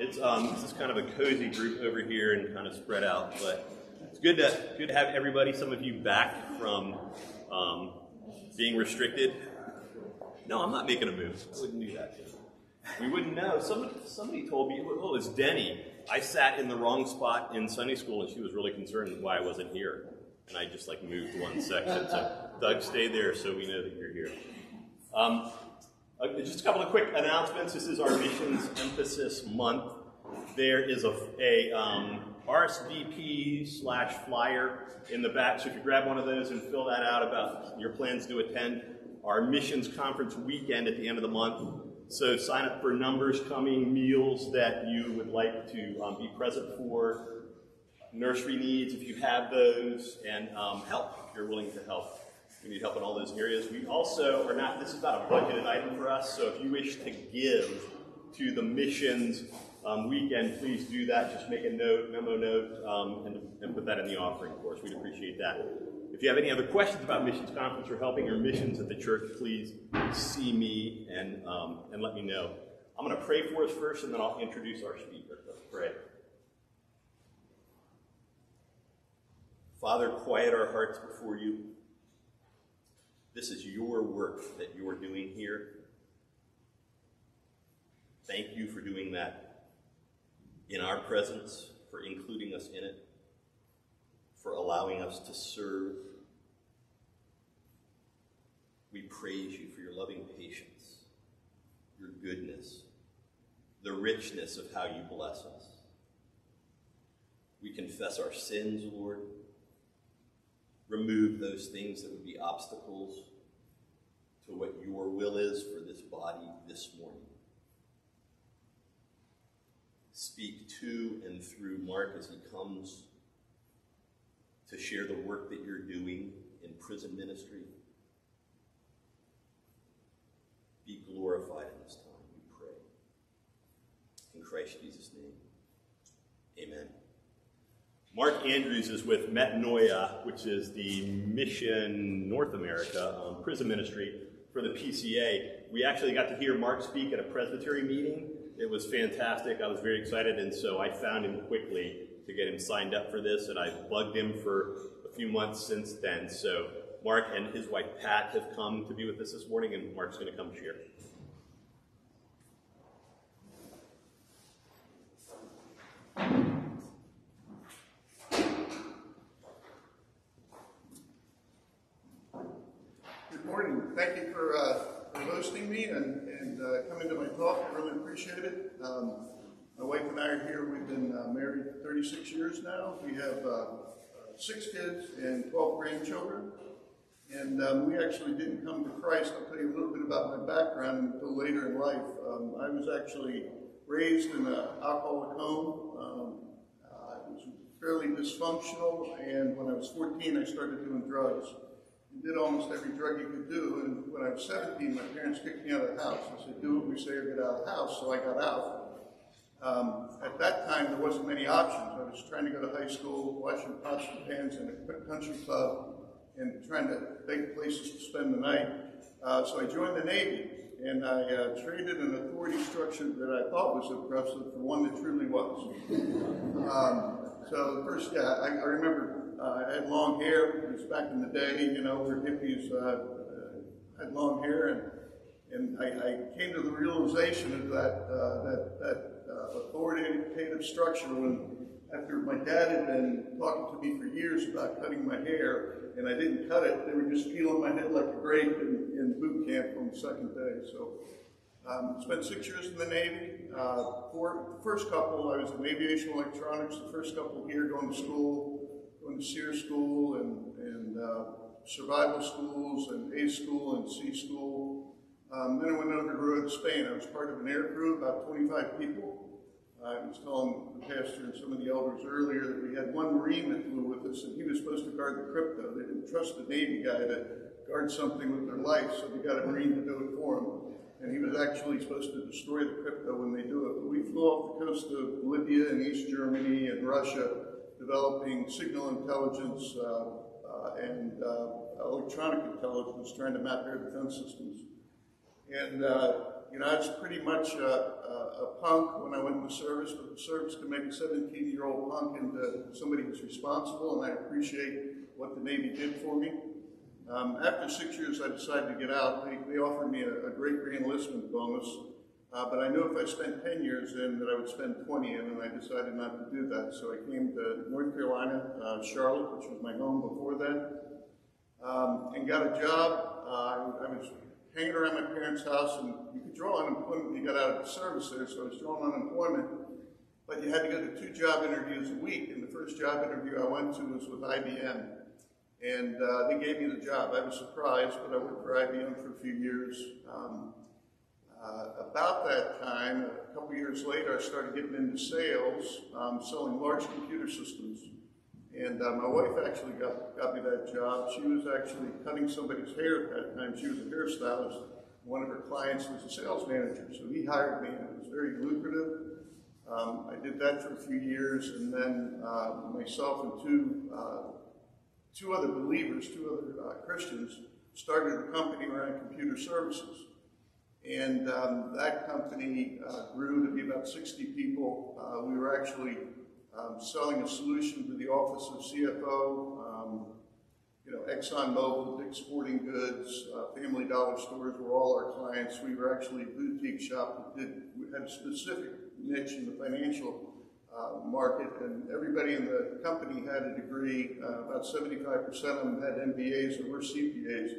It's um, this is kind of a cozy group over here and kind of spread out, but it's good to good to have everybody. Some of you back from um, being restricted. No, I'm not making a move. I wouldn't do that. We wouldn't know. Somebody, somebody told me, oh, it's Denny. I sat in the wrong spot in Sunday school, and she was really concerned why I wasn't here. And I just like moved one section. So Doug, stay there so we know that you're here. Um, uh, just a couple of quick announcements. This is our missions emphasis month. There is a, a um, RSVP slash flyer in the back. So if you grab one of those and fill that out about your plans to attend our missions conference weekend at the end of the month. So sign up for numbers coming, meals that you would like to um, be present for, nursery needs if you have those, and um, help if you're willing to help. Need help in all those areas. We also are not, this is not a budgeted item for us, so if you wish to give to the missions um, weekend, please do that. Just make a note, memo note, um, and, and put that in the offering for us. We'd appreciate that. If you have any other questions about missions conference or helping your missions at the church, please see me and, um, and let me know. I'm going to pray for us first, and then I'll introduce our speaker. Let's pray. Father, quiet our hearts before you. This is your work that you are doing here. Thank you for doing that in our presence, for including us in it, for allowing us to serve we praise you for your loving patience, your goodness, the richness of how you bless us. We confess our sins, Lord. Remove those things that would be obstacles to what your will is for this body this morning. Speak to and through Mark as he comes to share the work that you're doing in prison ministry be glorified in this time, we pray. In Christ Jesus' name, amen. Mark Andrews is with Metanoia, which is the Mission North America um, prison ministry for the PCA. We actually got to hear Mark speak at a presbytery meeting. It was fantastic. I was very excited, and so I found him quickly to get him signed up for this, and I've bugged him for a few months since then. So Mark and his wife Pat have come to be with us this morning, and Mark's going to come share. Good morning. Thank you for, uh, for hosting me and, and uh, coming to my talk. I really appreciate it. Um, my wife and I are here. We've been uh, married 36 years now. We have uh, six kids and 12 grandchildren. And um, we actually didn't come to Christ. I'll tell you a little bit about my background until later in life. Um, I was actually raised in an alcoholic home. Um, uh, it was fairly dysfunctional, and when I was 14, I started doing drugs. I did almost every drug you could do, and when I was 17, my parents kicked me out of the house. I said, do what we say or get out of the house, so I got out. Um, at that time, there wasn't many options. I was trying to go to high school, watching pots and pans in a country club, and trying to think places to spend the night. Uh, so I joined the Navy, and I uh, traded an authority structure that I thought was oppressive for one that truly was. Um, so the first, yeah, I, I remember uh, I had long hair. It was back in the day, you know, where hippies uh, uh, had long hair, and and I, I, came to the realization of that uh, that that authoritative structure when after my dad had been talking to me for years about cutting my hair, and I didn't cut it, they were just peeling my head like a grape in, in boot camp on the second day. So um, spent six years in the Navy. Uh, the first couple, I was in aviation electronics. The first couple here going to school, SERE school and, and uh, survival schools and A school and C school. Um, then I went over to Spain. I was part of an air crew, about 25 people. I was telling the pastor and some of the elders earlier that we had one Marine that flew with us, and he was supposed to guard the crypto. They didn't trust the Navy guy to guard something with their life, so they got a Marine to do it for him. And he was actually supposed to destroy the crypto when they do it. But we flew off the coast of Libya and East Germany and Russia, developing signal intelligence uh, uh, and uh, electronic intelligence, trying to map air defense systems. And you know, I was pretty much a, a, a punk when I went into service, but the service can make a 17-year-old punk into somebody who's responsible, and I appreciate what the Navy did for me. Um, after six years, I decided to get out. They, they offered me a, a great reenlistment bonus, uh, but I knew if I spent 10 years in that I would spend 20 in, and I decided not to do that. So I came to North Carolina, uh, Charlotte, which was my home before then, um, and got a job. Uh, I, I was hanging around my parents' house, and you could draw unemployment when you got out of the service there, so I was drawing unemployment. But you had to go to two job interviews a week, and the first job interview I went to was with IBM. And uh, they gave me the job. I was surprised, but I worked for IBM for a few years. Um, uh, about that time, a couple years later, I started getting into sales, um, selling large computer systems. And uh, my wife actually got, got me that job. She was actually cutting somebody's hair at that time. She was a hairstylist. One of her clients was a sales manager, so he hired me, and it was very lucrative. Um, I did that for a few years, and then uh, myself and two uh, two other believers, two other uh, Christians, started a company around computer services. And um, that company uh, grew to be about 60 people. Uh, we were actually um, selling a solution to the office of CFO, um, you know, ExxonMobil, Dick's Sporting Goods, uh, Family Dollar stores were all our clients. We were actually a boutique shop that did, we had a specific niche in the financial uh, market, and everybody in the company had a degree. Uh, about 75% of them had MBAs or were CPAs.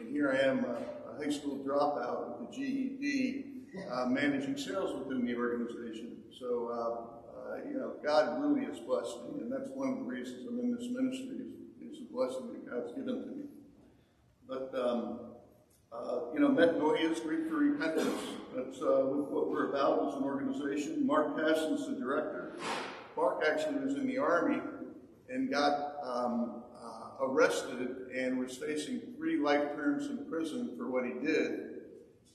And here I am, uh, high school dropout with a GED, uh, managing sales within the organization. So, uh, uh, you know, God really has blessed me, and that's one of the reasons I'm in this ministry is, a blessing that God's given to me. But um, uh, you know, metanoia is Greek for repentance. That's uh, what we're about as an organization. Mark Passon's the director. Mark actually was in the Army and got um, arrested and was facing three life terms in prison for what he did.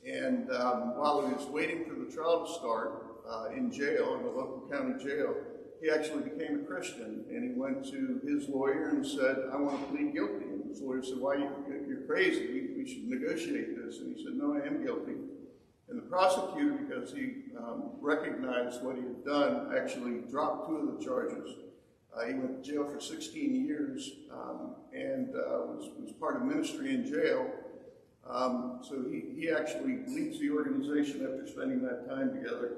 And um, while he was waiting for the trial to start uh, in jail, in the local county jail, he actually became a Christian. And he went to his lawyer and said, I want to plead guilty. And his lawyer said, Why, you, you're crazy. We, we should negotiate this. And he said, No, I am guilty. And the prosecutor, because he um, recognized what he had done, actually dropped two of the charges. Uh, he went to jail for 16 years um, and uh, was, was part of ministry in jail. Um, so he, he actually leads the organization after spending that time together.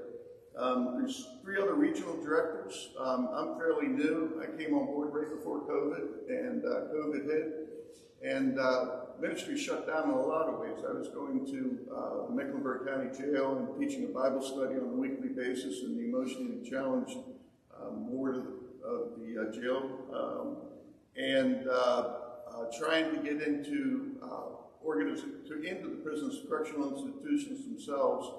Um, there's three other regional directors. Um, I'm fairly new. I came on board right before COVID, and uh, COVID hit. And uh, ministry shut down in a lot of ways. I was going to uh, Mecklenburg County Jail and teaching a Bible study on a weekly basis and the emotionally challenged um, the, uh, jail, um, and uh, uh, trying to get into uh, organiz- to into the prisons, correctional institutions themselves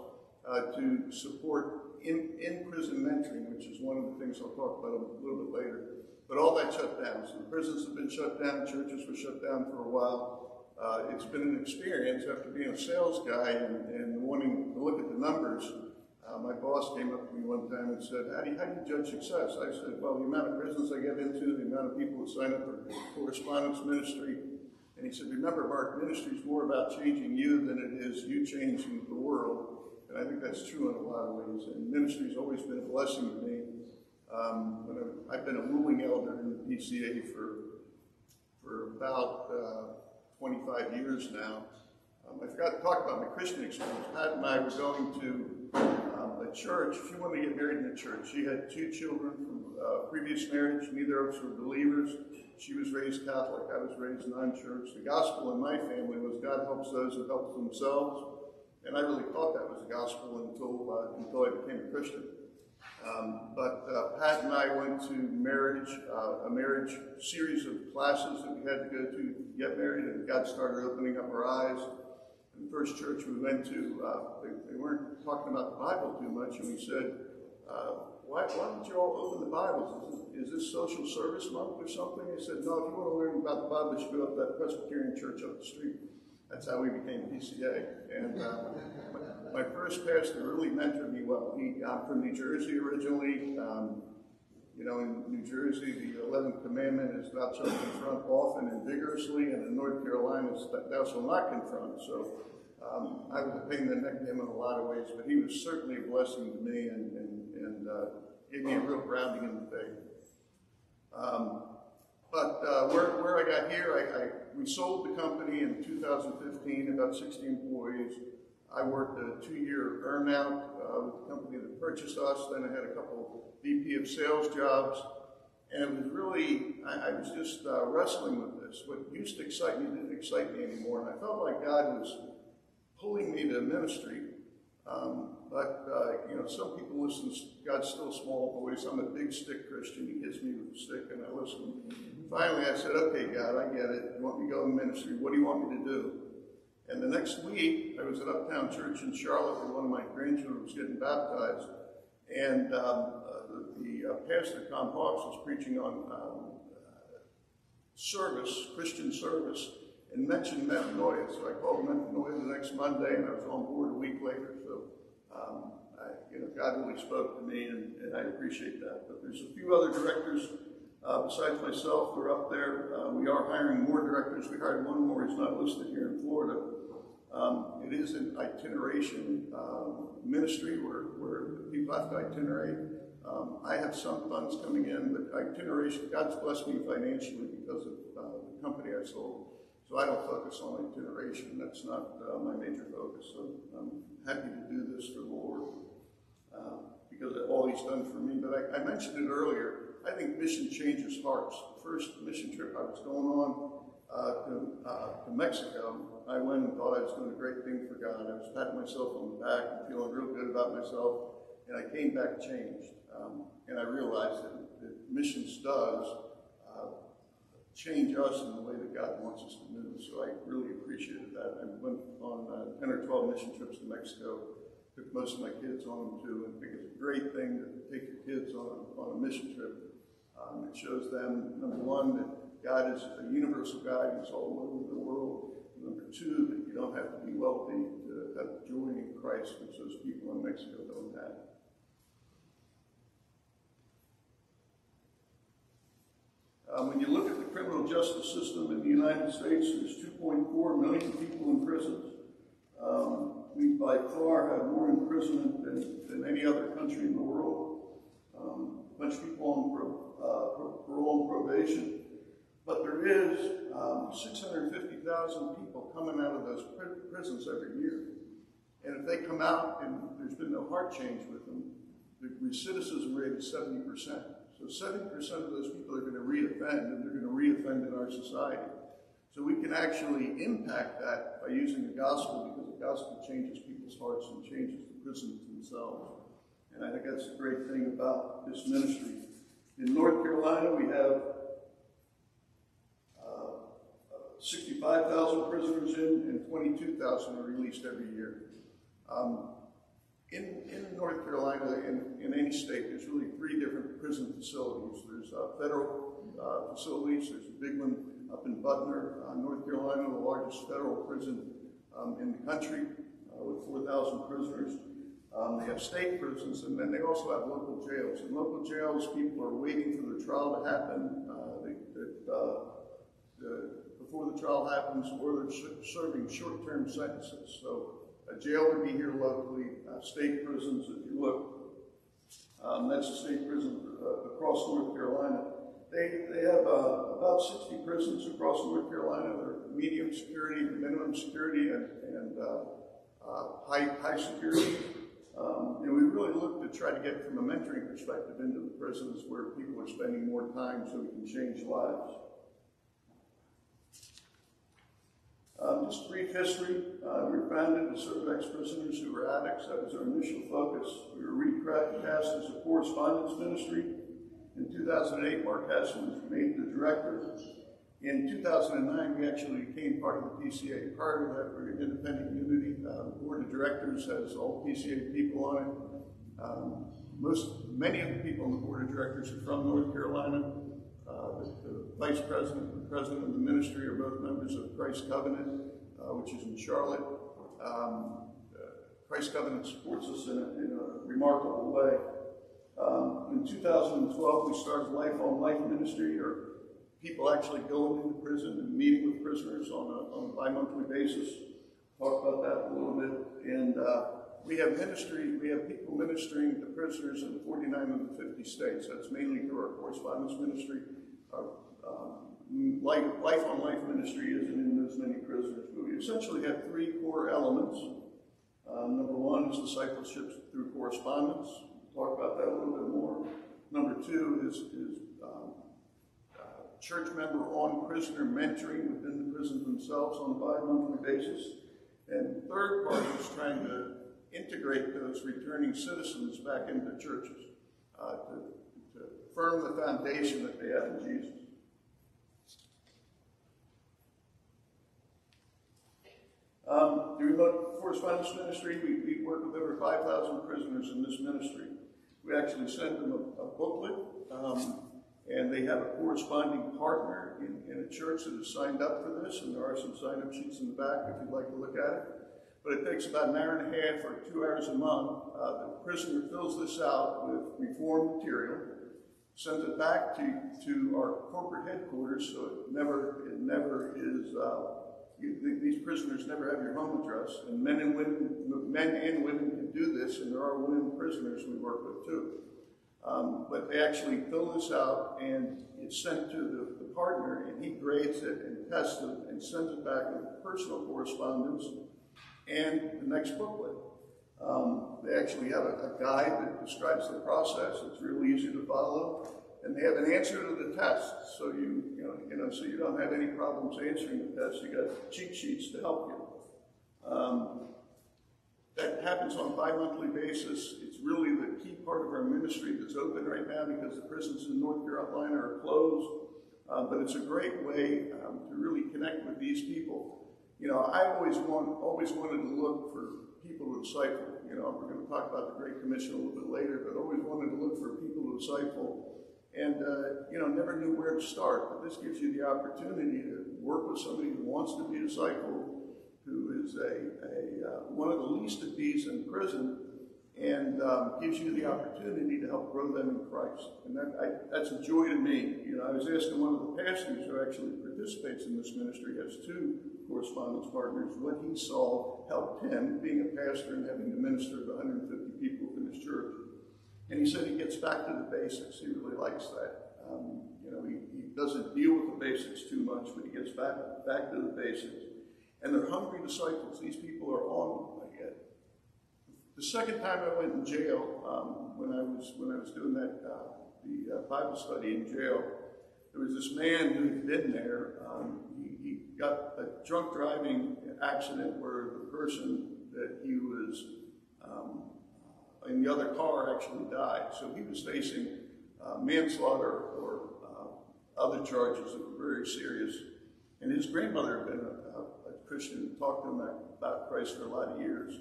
to support in, in prison mentoring, which is one of the things I'll talk about a little bit later. But all that shut down. So the prisons have been shut down, churches were shut down for a while. Uh, it's been an experience after being a sales guy and, and wanting to look at the numbers. Uh, my boss came up to me one time and said, how do, you, how do you judge success? I said, well, the amount of prisons I get into, the amount of people who sign up for correspondence ministry. And he said, remember, Mark, ministry is more about changing you than it is you changing the world. And I think that's true in a lot of ways. And ministry has always been a blessing to me. Um, I've been a ruling elder in the PCA for, for about uh, 25 years now. Um, I forgot to talk about my Christian experience. Pat and I were going to church. She wanted to get married in a church. She had two children from uh, previous marriage. Neither of us were believers. She was raised Catholic. I was raised non-church. The gospel in my family was God helps those who help themselves. And I really thought that was the gospel until, uh, until I became a Christian. Um, but uh, Pat and I went to marriage, uh, a marriage series of classes that we had to go to to get married, and God started opening up our eyes. The first church we went to, uh, they, they, weren't talking about the Bible too much, and we said, uh, why, why don't you all open the Bibles? Is, is, this social service month or something? They said, no, if you want to learn about the Bible, you should go up to that Presbyterian church up the street. That's how we became PCA. And uh, my first pastor really mentored me well. He, I'm from New Jersey originally. Um, you know, in New Jersey, the 11th commandment is thou shalt confront often and vigorously, and in North Carolina, it's thou shalt not confront. So Um, I was a pain in the neck to him in a lot of ways, but he was certainly a blessing to me and, and, and uh, gave me a real grounding in the faith. Um, but uh, where, where I got here, I, I, we sold the company in 2015, about 60 employees. I worked a two-year earnout uh, with the company that purchased us. Then I had a couple VP of sales jobs. And it was really, I, I was just uh, wrestling with this. What used to excite me didn't excite me anymore. And I felt like God was pulling me to ministry. Um, but, uh, you know, some people listen to God's still small voice. I'm a big stick Christian. He hits me with a stick and I listen. Finally, I said, okay, God, I get it. You want me to go in ministry? What do you want me to do? And the next week, I was at Uptown Church in Charlotte where one of my grandchildren was getting baptized. And um, uh, the uh, pastor, Tom Hawkes, was preaching on um, service, Christian service, and mentioned metanoia. So I called metanoia the next Monday, and I was on board a week later. So, um, I, you know, God really spoke to me, and, and, I appreciate that. But there's a few other directors uh, besides myself who are up there. Uh, we are hiring more directors. We hired one more. He's not listed here in Florida. Um, it is an itineration um, ministry where, where people have to itinerate. Um, I have some funds coming in, but itineration, God's blessed me financially because of uh, the company I sold. So I don't focus on itineration. That's not uh, my major focus. So I'm happy to do this for the Lord uh, because of all He's done for me. But I, I, mentioned it earlier. I think mission changes hearts. The first mission trip I was going on uh, to, uh, to, Mexico, I went and thought I was doing a great thing for God. I was patting myself on the back and feeling real good about myself. And I came back changed. Um, and I realized that, that missions does change us in the way that God wants us to move. So I really appreciated that. I went on uh, 10 or 12 mission trips to Mexico, took most of my kids on them too, and I think it's a great thing to take your kids on on a mission trip. Um, it shows them, number one, that God is a universal God, He's all over the world. Two, that you don't have to be wealthy to have joy in Christ, which those people in Mexico don't have. Um, when you look at the criminal justice system in the United States, there's 2.4 million people in prisons. Um, we by far have more imprisonment than, than any other country in the world. Um, a bunch of people on pro, uh, parole and probation. But there is um, 650,000 people coming out of those prisons every year. And if they come out and there's been no heart change with them, the recidivism rate is 70%. So 70% of those people are going to reoffend, and they're going to reoffend in our society. So we can actually impact that by using the gospel, because the gospel changes people's hearts and changes the prisons themselves. And I think that's the great thing about this ministry. In North Carolina, we have uh, 65,000 prisoners in, and 22,000 are released every year. Um, in, in North Carolina, in, in any state, there's really three different prison facilities. There's uh, federal uh, facilities, there's a big one up in Butner, uh, North Carolina, the largest federal prison um, in the country uh, with 4,000 prisoners. Um, they have state prisons, and then they also have local jails. In local jails, people are waiting for the trial to happen. Uh, they, they, the, before the trial happens, or they're serving short-term sentences. So a jail would be here locally, uh, state prisons, if you look. Um, that's a state prison uh, across North Carolina. They, they have uh, about 60 prisons across North Carolina. They're medium security, minimum security, and, and uh, uh, high, high security. Um, and we really look to try to get from a mentoring perspective into the prisons where people are spending more time so we can change lives. Um, just brief history. Uh, we were founded to serve ex-prisoners who were addicts. That was our initial focus. We were recast as a correspondence ministry. In 2008, Mark Hassan was made the director. In 2009, we actually became part of the PCA. Prior to that, we were independent unity. Uh, the board of directors has all PCA people on it. Um, most, many of the people on the board of directors are from North Carolina. Uh, the, vice president and the president of the ministry are both members of Christ Covenant, uh, which is in Charlotte. Um, uh, Christ Covenant supports us in a, in a remarkable way. Um, in 2012, we started Life on Life Ministry, or people actually going into prison and meeting with prisoners on a, on a bi-monthly basis. talk about that a little bit. And uh, we have ministry, we have people ministering to prisoners in 49 of the 50 states. That's mainly through our correspondence ministry. Um, life, life on life ministry isn't in as many prisoners, but we essentially have three core elements. Um, number one is discipleship through correspondence. We'll talk about that a little bit more. Number two is, is um, uh, church member on prisoner mentoring within the prisons themselves on a bi-monthly basis. And third part is trying to integrate those returning citizens back into churches uh, to firm the foundation that they have in Jesus. Um, the remote correspondence ministry, we, we work with over 5,000 prisoners in this ministry. We actually send them a, a booklet, um, and they have a corresponding partner in, in, a church that has signed up for this, and there are some sign-up sheets in the back if you'd like to look at it. But it takes about an hour and a half or two hours a month. Uh, the prisoner fills this out with reform material, sends it back to, to our corporate headquarters, so it never, it never is uh, you, these prisoners never have your home address, and men and women, men and women can do this, and there are women prisoners we work with too. Um, but they actually fill this out, and it's sent to the, the, partner, and he grades it and tests it and sends it back with personal correspondence and the next booklet. Um, they actually have a, a guide that describes the process. It's really easy to follow and they have an answer to the test. So you, you know, you know, so you don't have any problems answering the test. You got cheat sheets to help you. Um, that happens on a bi-monthly basis. It's really the key part of our ministry that's open right now because the prisons in North Carolina are closed. Uh, but it's a great way um, to really connect with these people. You know, I always want, always wanted to look for people to disciple. You know, we're going to talk about the Great Commission a little bit later, but always wanted to look for people to disciple and uh, you know never knew where to start. But this gives you the opportunity to work with somebody who wants to be a disciple, who is a, a uh, one of the least of these in prison, and um, gives you the opportunity to help grow them in Christ. And that, I, that's a joy to me. You know, I was asking one of the pastors who actually participates in this ministry, has two correspondence partners, what he saw helped him, being a pastor and having to minister to 150 people in his church. And he said he gets back to the basics. He really likes that. Um, you know, he, he doesn't deal with the basics too much, but he gets back, back to the basics. And they're hungry disciples. These people are on again. The second time I went in jail, um, when I was when I was doing that uh, the uh, Bible study in jail, there was this man who had been there. Um, got a drunk driving accident where the person that he was um, in the other car actually died. So he was facing uh, manslaughter or uh, other charges that were very serious. And his grandmother had been a, a, Christian, talked to him about Christ for a lot of years.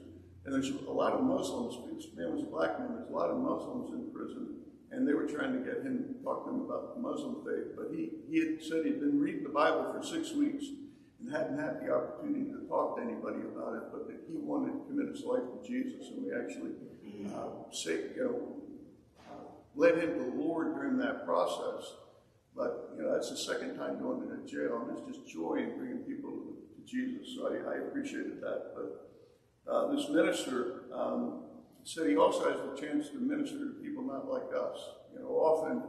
And there's a lot of Muslims, this man was a black man, there's a lot of Muslims in prison, and they were trying to get him, to talk to him about the Muslim faith. But he, he had said he'd been reading the Bible for six weeks and hadn't had the opportunity to talk to anybody about it, but that he wanted to commit his life to Jesus. And we actually uh, say, you know, uh, led him to the Lord during that process. But, you know, that's the second time going to jail, and there's just joy in bringing people to, to Jesus. So I, I, appreciated that. But uh, this minister um, said he also has the chance to minister to people not like us. You know, often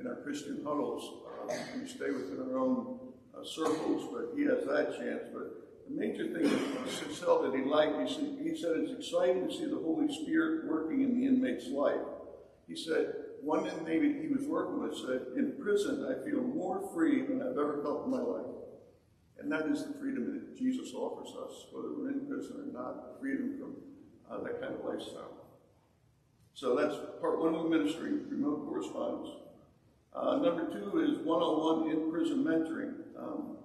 in our Christian huddles, uh, we stay within our own uh, circles, but he has that chance. But the major thing that Sincel that he liked, he said, he said it's exciting to see the Holy Spirit working in the inmate's life. He said, one inmate he was working with said, in prison I feel more free than I've ever felt in my life. And that is the freedom that Jesus offers us, whether we're in prison or not, freedom from uh, that kind of lifestyle. So that's part one of the ministry, remote correspondence. Uh, number two is one-on-one in-prison mentoring. Um,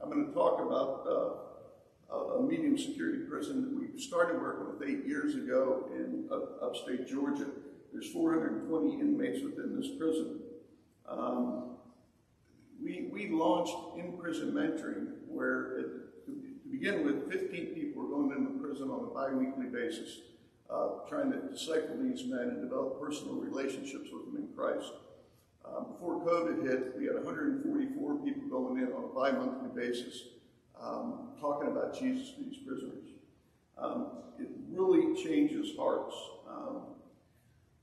I'm going to talk about uh, a medium security prison that we started working with eight years ago in upstate Georgia. There's 420 inmates within this prison. Um, we, we launched in-prison mentoring where, it, to, to, begin with, 15 people were going into prison on a bi-weekly basis, uh, trying to disciple these men and develop personal relationships with them in Christ. Uh, before COVID hit, we had 144 people going in on a bi-monthly basis um, talking about Jesus to these prisoners. um, it really changes hearts. Um,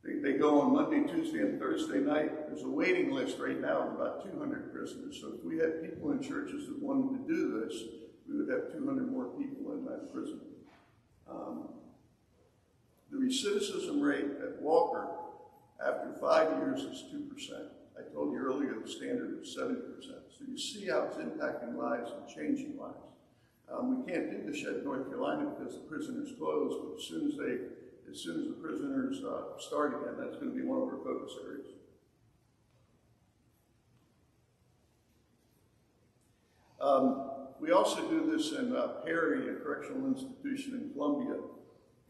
they, they go on Monday, Tuesday, and Thursday night. There's a waiting list right now of about 200 prisoners. So if we had people in churches that wanted to do this, we would have 200 more people in that prison. Um, the recidivism rate at Walker after five years is 2%. I told you earlier the standard is 70%. So you see how it's impacting lives and changing lives. Um, we can't do this yet in North Carolina because the prison is closed, but as soon as they, as soon as the prisoners uh, start again, that's going to be one of our focus areas. Um, we also do this in uh, Perry, a correctional institution in Columbia.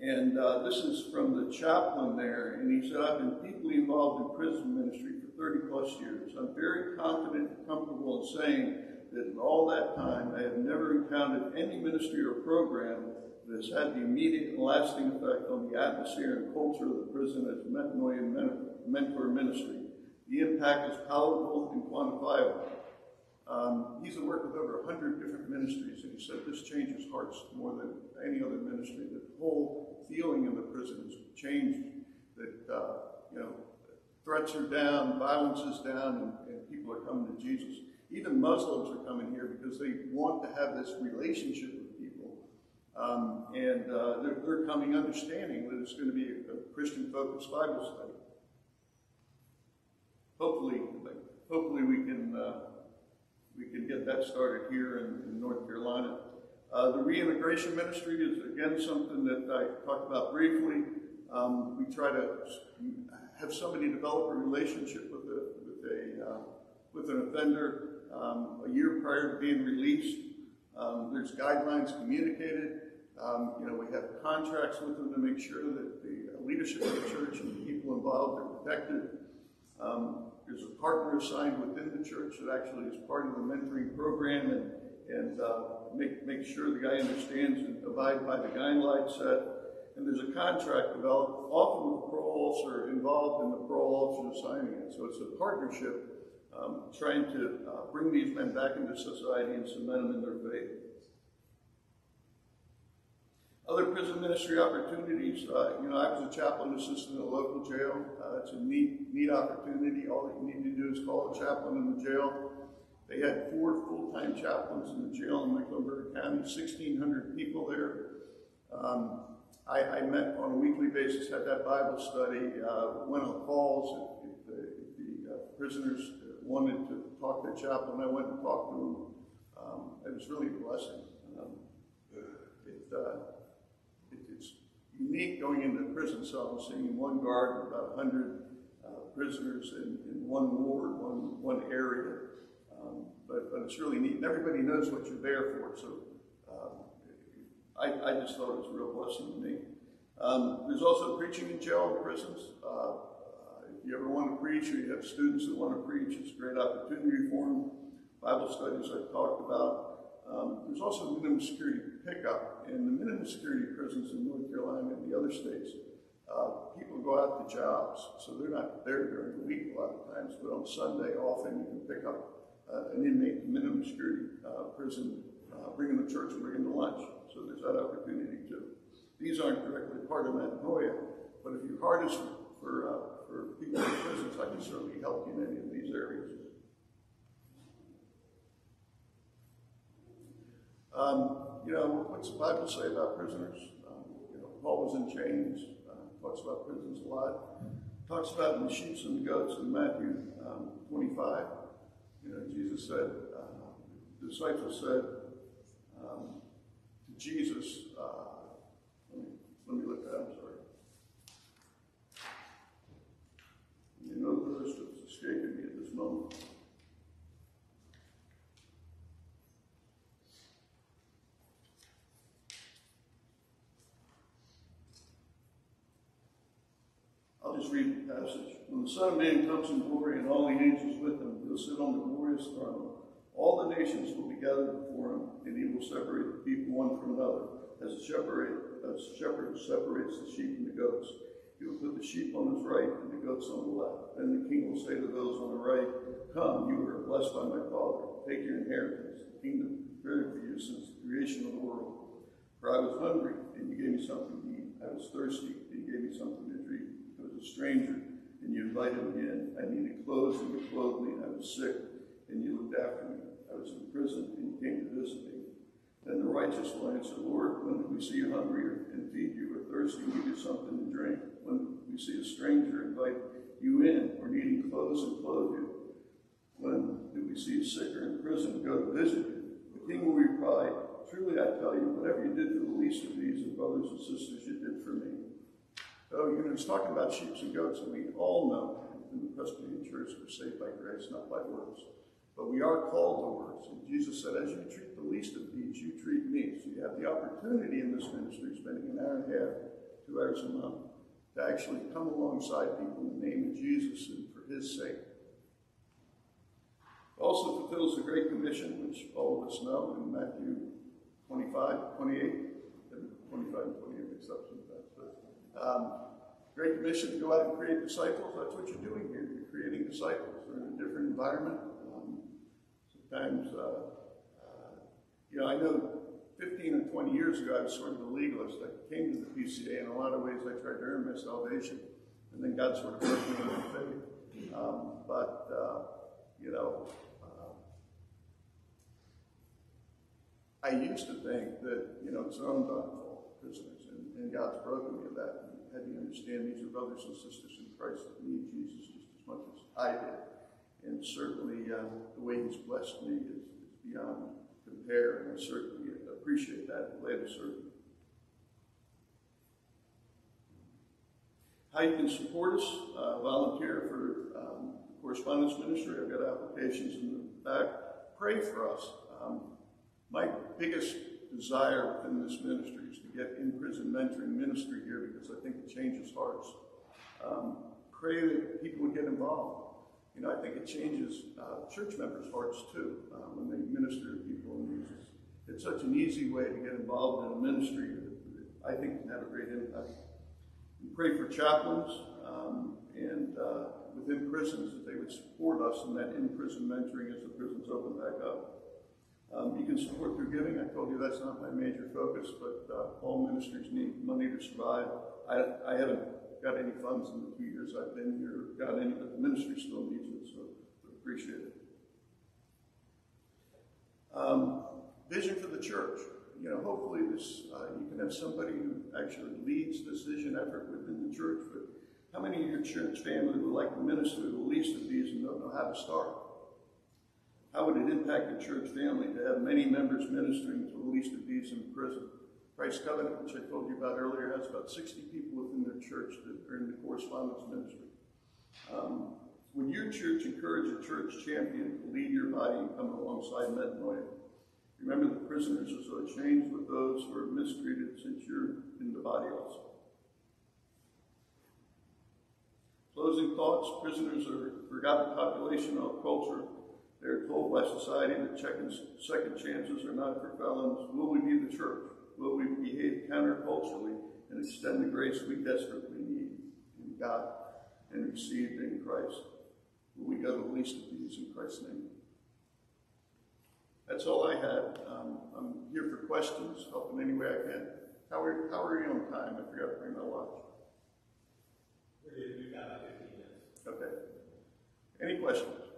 And uh, this is from the chaplain there, and he said, I've been deeply involved in prison ministry for 30 plus years. I'm very confident and comfortable in saying that in all that time, I have never encountered any ministry or program that has had the immediate and lasting effect on the atmosphere and culture of the prison as metanoia mentor ministry. The impact is palatable and quantifiable. Um, he's worked with over 100 different ministries, and he said this changes hearts more than any other ministry. The whole feeling in the prison has changed, that, uh, you know, threats are down, violence is down, and, and people are coming to Jesus. Even Muslims are coming here because they want to have this relationship with people. Um, and uh, they're, they're, coming understanding that it's going to be a, a Christian-focused Bible study. Hopefully, hopefully we can uh, we can get that started here in, in North Carolina. Uh, the reintegration ministry is again something that I talked about briefly. Um, we try to have somebody develop a relationship with a with a uh, with an offender um, a year prior to being released. Um, there's guidelines communicated. Um, you know, we have contracts with them to make sure that the leadership of the church and the people involved are protected. Um, there's a partner assigned within the church that actually is part of the mentoring program and, and uh, make, make sure the guy understands and abide by the guidelines set. And there's a contract developed, often with the parole officer involved in the parole officer signing it. So it's a partnership um, trying to uh, bring these men back into society and cement them in their faith. Other prison ministry opportunities, uh, you know, I was a chaplain assistant in a local jail. Uh, it's a neat, neat opportunity. All that you need to do is call a chaplain in the jail. They had four full-time chaplains in the jail in Mecklenburg County, 1,600 people there. Um, I, I, met on a weekly basis, had that Bible study, uh, went on calls if, if the, if the uh, prisoners wanted to talk to the chaplain. I went and talked to them. Um, it was really a blessing. Um, it, uh, unique going into a prison cell and seeing one guard about 100 uh, prisoners in, in, one ward, one, one area. Um, but, but it's really neat. And everybody knows what you're there for. So um, I, I, just thought it was a real blessing to me. Um, there's also preaching in jail and prisons. Uh, if you ever want to preach or you have students that want to preach, it's a great opportunity for them. Bible studies I've talked about. Um, there's also minimum security pickup in the minimum security prisons in North Carolina and the other states. Uh, people go out to jobs, so they're not there during the week a lot of times, but on Sunday often you can pick up uh, an inmate in minimum security uh, prison, uh, bring them to church and bring them to lunch. So there's that opportunity too. These aren't directly part of Metanoia, but if your heart is for, uh, for people in prisons, I can certainly help you in any of these areas. Um, you know, what's the Bible say about prisoners? Um, you know, Paul was in chains, uh, talks about prisons a lot. Talks about the sheep and the goats in Matthew um, 25. You know, Jesus said, uh, the disciples said um, to Jesus, uh, let, me, let me look that up, I'm sorry. You know the verse that's escaping me at this moment. just passage. When the Son of Man comes in glory and all the angels with him, he'll sit on the glorious throne. All the nations will be gathered before him, and he will separate the people one from another, as a shepherd, as a shepherd separates the sheep from the goats. He will put the sheep on his right and the goats on the left. Then the king will say to those on the right, Come, you are blessed by my Father. Take your inheritance, the kingdom prepared for you since the creation of the world. For I was hungry, and you gave me something to eat. I was thirsty, and you gave me something to stranger, and you invite him in. I needed clothes, and you clothed me. I was sick, and you looked after me. I was in prison, and you came to visit me. Then the righteous will answer, Lord, when we see you hungry and feed you, or thirsty and give you something to drink? When we see a stranger invite you in, or needing clothes and clothe you? When do we see a sick or in prison go to visit you? The king will reply, Truly I tell you, whatever you did for the least of these and brothers and sisters, you did for me. You talking about sheep and goats, and we all know in the Presbyterian Church we're saved by grace, not by works. But we are called to works. And Jesus said, As you treat the least of these, you treat me. So you have the opportunity in this ministry, spending an hour and a half, two hours a month, to actually come alongside people in the name of Jesus and for his sake. Also fulfills the Great Commission, which all of us know in Matthew 25, 28, 25 and 28 mixed up sometimes. But, um, Great Commission to go out and create disciples. That's what you're doing here. You're creating disciples. They're in a different environment. Um, sometimes, uh, uh, you know, I know 15 or 20 years ago, I was sort of a legalist. I came to the PCA. In a lot of ways, I tried to earn my salvation. And then God sort of broke me into faith. Um, but, uh, you know, I used to think that, you know, it's an undoubtful prisoners, and, and God's broken me of that. Had me understand these are brothers and sisters in Christ that need Jesus just as much as I did. And certainly uh, the way He's blessed me is, is, beyond compare, and I certainly appreciate that and glad to serve you. How you can support us, uh, volunteer for um, correspondence ministry. I've got applications in the back. Pray for us. Um, my biggest desire within this ministry is to get in prison mentoring ministry here because I think it changes hearts. Um, pray that people would get involved. You know, I think it changes uh, church members' hearts too um, when they minister to people in it's, it's such an easy way to get involved in a ministry that, I think can have a great impact. Pray for chaplains um, and uh, within prisons that they would support us in that in-prison mentoring as the prisons open back up. Um, you can support through giving. I told you that's not my major focus, but uh, all ministries need money to survive. I, I haven't got any funds in the two years I've been here, got any, but the ministry still needs it, so I appreciate it. Um, vision for the church. You know, hopefully this, uh, you can have somebody who actually leads this vision effort within the church, but how many of your church family would like to minister to the least of these and don't know how to start? How would it impact the church family to have many members ministering to of these in prison? Christ Covenant, which I told you about earlier, has about 60 people within their church that are in the correspondence ministry. Um, would your church encourage a church champion to lead your body and come alongside metanoia? Remember the prisoners are so changed with those who are mistreated since you're in the body also. Closing thoughts, prisoners are a forgotten population of culture they're told by society that second chances are not for felons. Will we be the church? Will we behave counterculturally and extend the grace we desperately need in God and received in Christ? Will we go the least of these in Christ's name? That's all I had. Um, I'm here for questions, help in any way I can. How are, how are you on time? I forgot to bring my watch. We've got about 15 minutes. Okay. Any questions?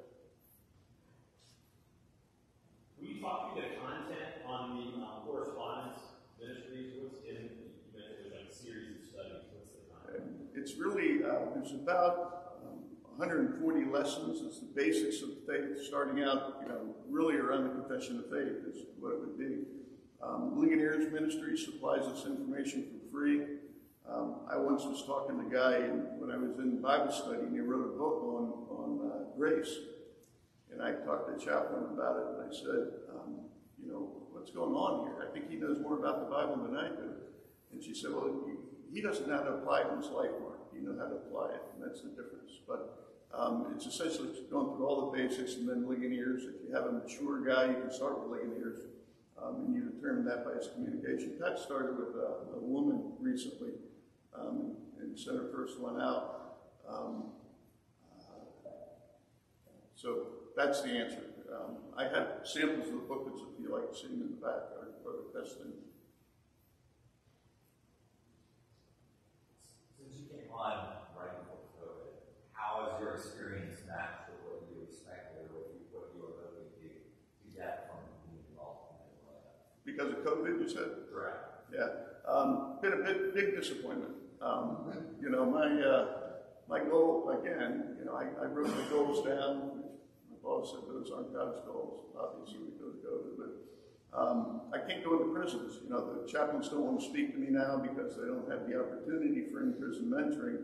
Talk the content on the um, correspondence ministries? What's in, you like a series of studies. What's the content? It's really, uh, there's about um, 140 lessons. It's the basics of faith, starting out, you know, really around the confession of faith is what it would be. Um, Ministry supplies this information for free. Um, I once was talking to a guy when I was in Bible study, and he wrote a book on, on uh, grace. And I talked to chaplain about it, and I said, what's going on here? I think he knows more about the Bible than I do. And she said, well, he, doesn't know how to apply it in his life. You know how to apply it, and that's the difference. But um, it's essentially going through all the basics and then Ligoniers. If you have a mature guy, you can start with Ligoniers. Um, and you determine that by his communication. Pat started with a, a woman recently um, and sent her first one out. Um, uh, so that's the answer. Um, I have samples of the booklets if you like seeing in the back or, the testing. Since you came on right before COVID. How has your experience matched with what you expected or what you, what you were hoping to, to get from being involved in? Because of COVID, you said? Correct. Yeah, um, been a bit, big disappointment. Um, you know, my, uh, my goal, again, you know, I, I wrote the goals down. Boss said those aren't God's goals, obviously, because of COVID, but, um, I can't go into prisons. You know, the chaplains don't want to speak to me now because they don't have the opportunity for in-prison mentoring.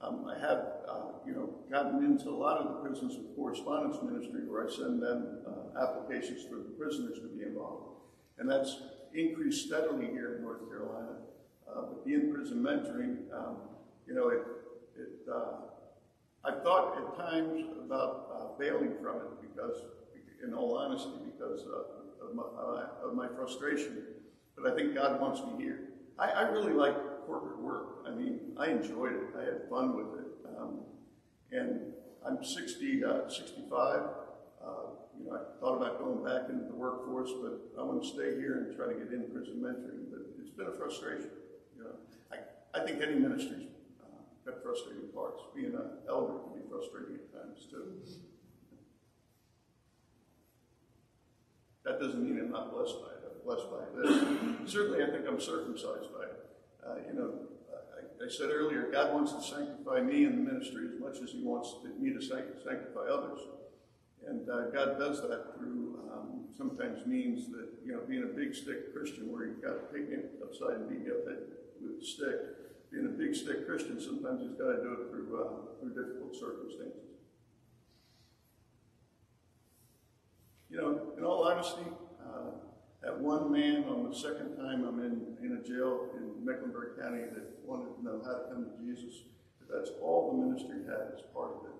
Um, I have, uh, you know, gotten into a lot of the prisons with correspondence ministry where I send them, uh, applications for the prisoners to be involved. And that's increased steadily here in North Carolina. Uh, but the in-prison mentoring, um, you know, it, it, uh, I've thought at times about uh, bailing from it because, in all honesty, because uh, of, my, uh, of my frustration. But I think God wants me here. I, I really like corporate work. I mean, I enjoyed it. I had fun with it. Um, and I'm 60, uh, 65. Uh, you know, I thought about going back into the workforce, but I want to stay here and try to get in-prison mentoring. But it's been a frustration. You know, I, I think any ministry's got frustrating parts. Being an elder can be frustrating at times too. That doesn't mean I'm not blessed by it. I'm blessed by this. Certainly, I think I'm circumcised by it. Uh, you know, I, I, said earlier, God wants to sanctify me in the ministry as much as He wants to, me to sanctify others. And uh, God does that through um, sometimes means that, you know, being a big stick Christian where you've got to pick upside and beat up with stick. Being a big stick Christian, sometimes he's got to do it through, uh, through difficult circumstances. You know, in all honesty, uh, that one man on the second time I'm in, in a jail in Mecklenburg County that wanted to know how to come to Jesus, that's all the ministry had as part of it.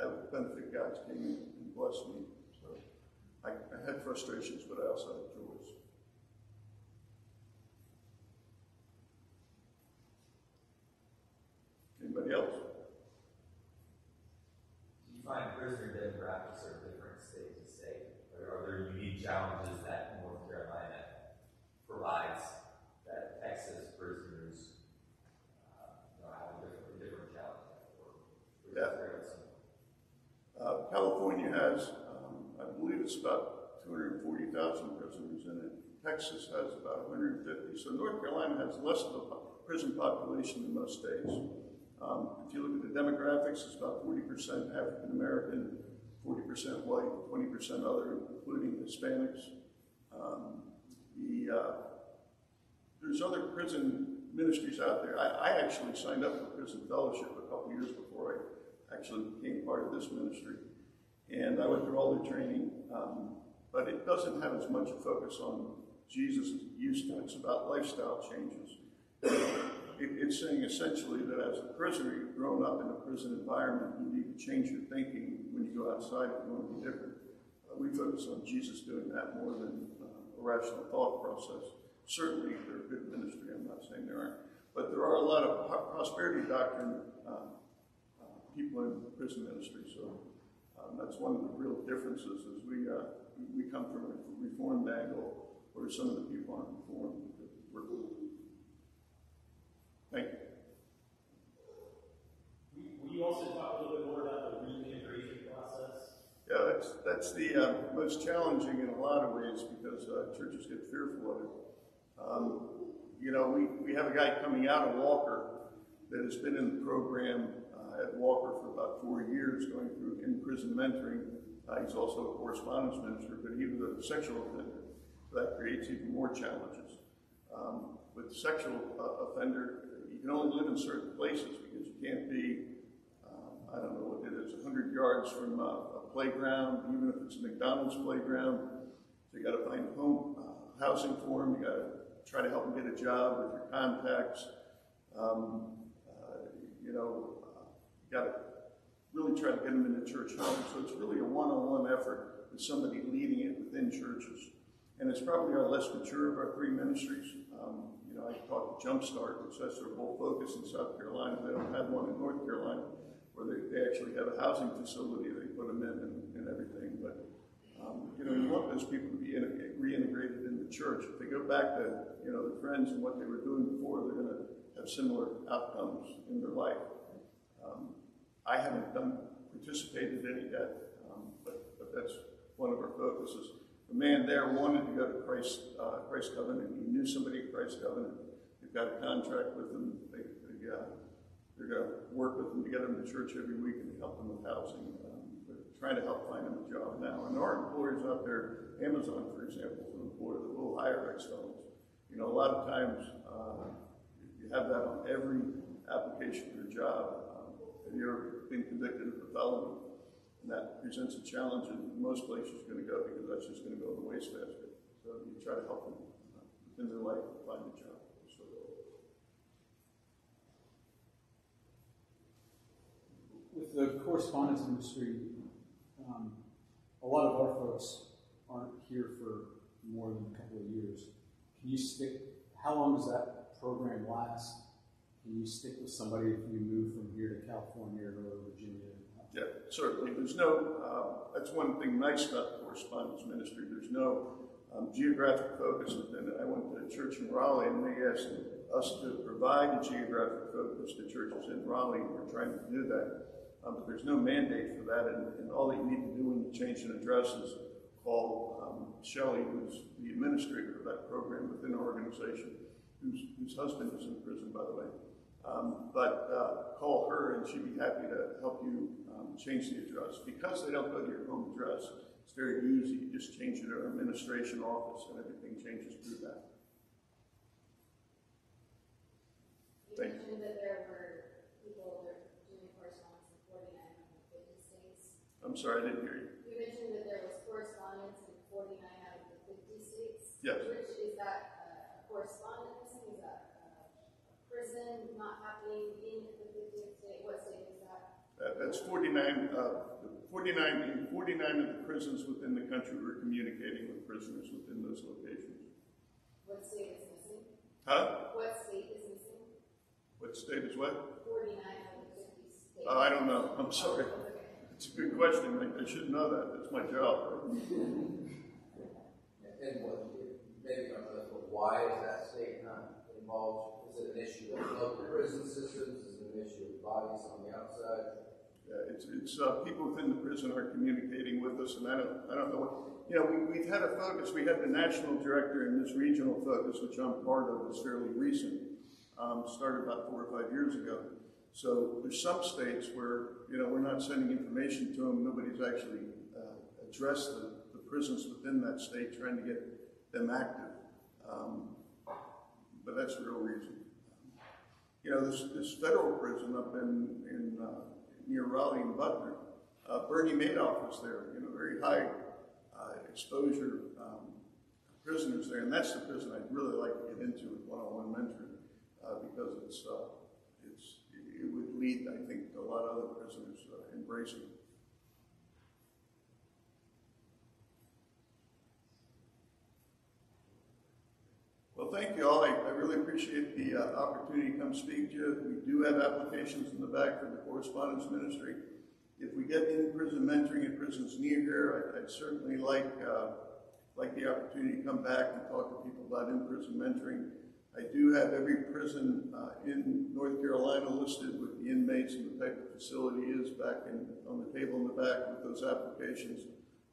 Uh, that benefit God's came and blessed me. So I, I had frustrations, but I also had joys. Anybody else? Do prisoner demographics are different state to state? Are there unique challenges that North Carolina provides that Texas prisoners uh, have a different, different challenge? Yeah. Uh, California has, um, I believe it's about 240,000 prisoners in it. Texas has about 150. So North Carolina has less of a prison population than most states. Um, if you look at the demographics, it's about 40% African American, 40% white, 20% other, including Hispanics. Um, the, uh, there's other prison ministries out there. I, I, actually signed up for prison fellowship a couple years before I actually became part of this ministry. And I went through all the training, um, but it doesn't have as much focus on Jesus used to. It's about lifestyle changes it's saying essentially that as a prisoner, you've grown up in a prison environment, you need to change your thinking when you go outside if you want to be different. Uh, we focus on Jesus doing that more than uh, a rational thought process. Certainly, they're good ministry, I'm not saying there aren't. But there are a lot of prosperity doctrine uh, uh, people in prison ministry, so um, that's one of the real differences is we, uh, we come from a reformed angle where some of the people aren't reformed. We're, Thank you. Will you also talk a little bit more about the reintegration process? Yeah, that's, that's the uh, most challenging in a lot of ways because uh, churches get fearful of it. Um, you know, we, we have a guy coming out of Walker that has been in the program uh, at Walker for about four years, going through in-prison mentoring. Uh, he's also a correspondence minister, but he was a sexual offender. That creates even more challenges. Um, with sexual uh, offender, you can only live in certain places because you can't be, um, I don't know what it is, 100 yards from uh, a playground, even if it's a McDonald's playground. So you got to find home uh, housing for them. You got to try to help them get a job with your contacts. Um, uh, you know, you got to really try to get them into church home. So it's really a one-on-one effort with somebody leading it within churches. And it's probably our less mature of our three ministries. Um, know, I talked to Jumpstart, which that's their whole focus in South Carolina. They don't have one in North Carolina where they, they actually have a housing facility they put them in and, and everything. But, um, you know, you want those people to be in, reintegrated in the church. If they go back to, you know, the friends and what they were doing before, they're going to have similar outcomes in their life. Um, I haven't done, participated in it yet, um, but, but that's one of our focuses. The man there wanted to go to Christ, uh, Christ Covenant. He knew somebody at Christ Covenant. They've got a contract with them. They, they, uh, they're going to work with them to get them to church every week and help them with housing. Um, they're trying to help find them a job now. And there are employers out there, Amazon, for example, is an employer that will hire ex-felons. You know, a lot of times, uh, you have that on every application for a job. Um, have you ever been convicted of a felony? And that presents a challenge in most places you're going to go because that's just going to go in the wastebasket. So you try to help them uh, within their life find a job. So, With the correspondence industry, um, a lot of our folks aren't here for more than a couple of years. Can you stick, how long does that program last? Can you stick with somebody if you move from here to California or Virginia? Yeah, certainly. There's no, uh, that's one thing nice about the correspondence ministry. There's no um, geographic focus within it. I went to a church in Raleigh and they asked us to provide a geographic focus to churches in Raleigh, and we're trying to do that. Um, but there's no mandate for that, and, and, all that you need to do when you change an address is call um, Shelley, who's the administrator of that program within our organization, whose, whose husband is in prison, by the way. Um, but uh, call her and she'd be happy to help you um, change the address. Because they don't go to your home address, it's very easy. You just change it to our administration office and everything changes through that. You Thank mentioned that there were people that doing correspondence in forty-nine out of fifty states. I'm sorry, I didn't hear you. You mentioned that there was correspondence in forty-nine out of the fifty states. Yes is that uh, a correspondence, is that uh, a prison not happening in the fiftieth state? What state is that? Uh, that's 49, uh, 49, in 49 of the prisons within the country, we're communicating with prisoners within those locations. What state is missing? Huh? What state is missing? What state is what? Forty-nine of the fifty states. Uh, I don't know. I'm sorry. It's a good question. I, I should know that. That's my job. And what, maybe not that's what, why is that state not involved? Is it an issue of local prison systems? Is it an issue of bodies on the outside? Yeah, it's, it's, uh, people within the prison are communicating with us, and I don't, I don't know what, you know, we, we've had a focus, we had the national director and this regional focus, which I'm part of, is fairly recent, um, started about four or five years ago. So there's some states where, you know, we're not sending information to them, nobody's actually, uh, addressed the, the prisons within that state, trying to get them active. Um, but that's the real reason. You know, this, this federal prison up in, in, uh, near Raleigh and Butner, uh, Bernie Madoff was there, you know, very high, uh, exposure, um, prisoners there, and that's the prison I'd really like to get into with one-on-one mentoring, uh, because it's, uh, it's, it would lead, I think, to a lot of other prisoners, uh, embracing it. Thank you all. I, I really appreciate the uh, opportunity to come speak to you. We do have applications in the back for the correspondence ministry. If we get in-prison mentoring in prisons near here, I, I'd certainly like uh, like the opportunity to come back and talk to people about in-prison mentoring. I do have every prison uh, in North Carolina listed with the inmates and the type of facility is back in, on the table in the back with those applications.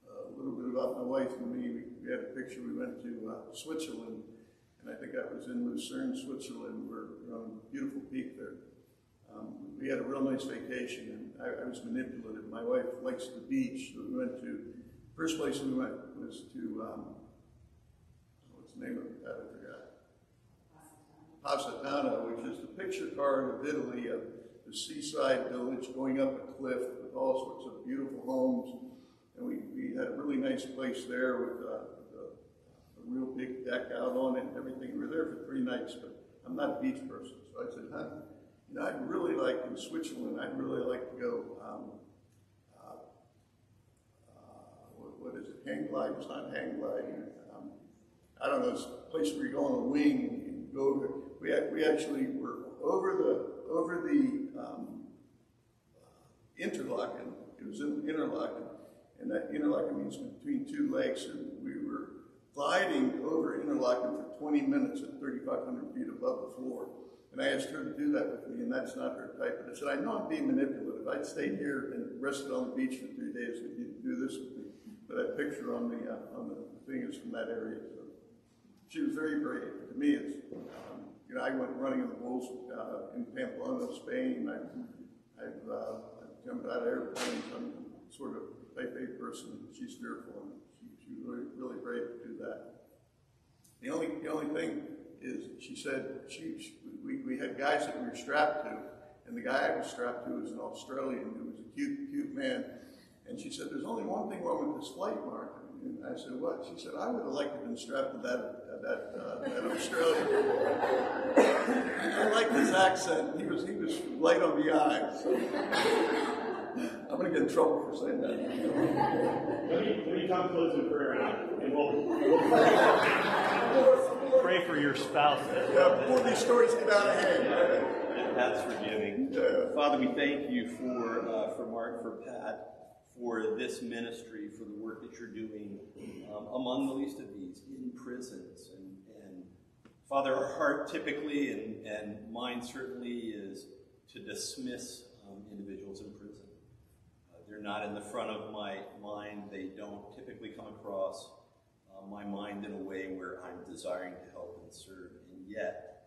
Uh, a little bit about my wife and me. We, we had a picture. We went to uh, Switzerland and I think I was in Lucerne, Switzerland. We're on a beautiful peak there. Um, we had a real nice vacation, and I, I, was manipulative. My wife likes the beach, so we went to. First place we went was to um, what's the name of it? I forgot. Positano, which is the picture card of Italy, of the seaside village going up a cliff with all sorts of beautiful homes. And we, we had a really nice place there with uh, real big deck out on it and everything. We were there for three nights, but I'm not a beach person. So I said, huh, you know, I'd really like in Switzerland, I'd really like to go, um, uh, uh, what, what is it, hang glide? It's not hang gliding. Um, I don't know, it's a place where you go on a wing and go over. We, we actually were over the, over the um, uh, Interlaken. It was in Interlaken. And that Interlaken means between two lakes, and we were gliding over Interlaken for 20 minutes at 3,500 feet above the floor. And I asked her to do that with me, and that's not her type. But I said, I know I'm being manipulative. I'd stayed here and rested on the beach for three days if you'd do this with me. But that picture on the, uh, on the thing is from that area. So she was very brave. To me, it's, um, you know, I went running in the bulls uh, in Pamplona, Spain. I, I've, uh, I've jumped out of airplanes. I'm sort of a type A person. She's fearful, and she, she's really, brave to do that. The only, the only thing is, she said, she, we, we had guys that we were strapped to, and the guy I was strapped to was an Australian who was a cute, cute man. And she said, there's only one thing wrong with this flight, Mark. And I said, what? She said, I would have liked to have been strapped to that, that, uh, that Australian. I like his accent. He was, he was light on the eye. So. I'm going to get in trouble for saying that. Let me, let me come close in prayer and, and we'll, we'll pray for your spouse. Yeah, before these stories get out of hand. Pat's forgiving. Yeah. Father, we thank you for uh, for Mark, for Pat, for this ministry, for the work that you're doing um, among the least of these in prisons. And, and Father, our heart typically, and, and mine certainly, is to dismiss um, individuals in prison. They're not in the front of my mind. They don't typically come across uh, my mind in a way where I'm desiring to help and serve. And yet,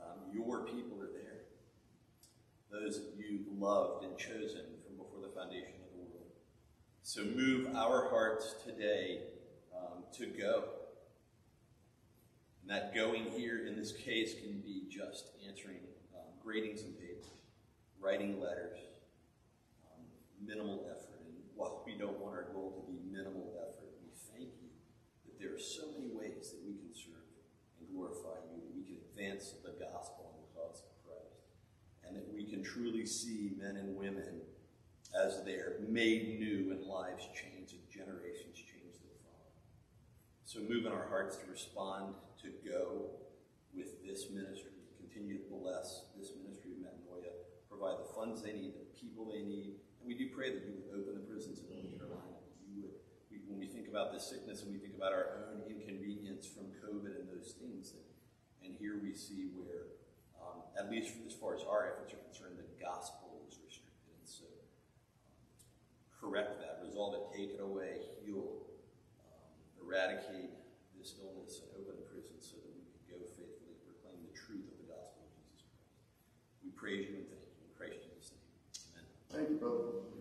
um, your people are there. Those that you loved and chosen from before the foundation of the world. So move our hearts today um, to go. And that going here in this case can be just answering, um, grading some papers, writing letters, minimal effort. And while we don't want our goal to be minimal effort, we thank you that there are so many ways that we can serve and glorify you, that we can advance the gospel and the cause of Christ, and that we can truly see men and women as they're made new and lives change and generations change that follow. So move in our hearts to respond, to go with this ministry, continue to bless this ministry of Metanoia, provide the funds they need, the people they need, we do pray that you would open the prisons in North Carolina. You would, we, when we think about this sickness and we think about our own inconvenience from COVID and those things, that, and here we see where, um, at least as far as our efforts are concerned, the gospel is restricted, and so um, correct that, resolve it, take it away, heal, um, eradicate this illness and open the prisons so that we can go faithfully proclaim the truth of the gospel of Jesus Christ. We praise you brother.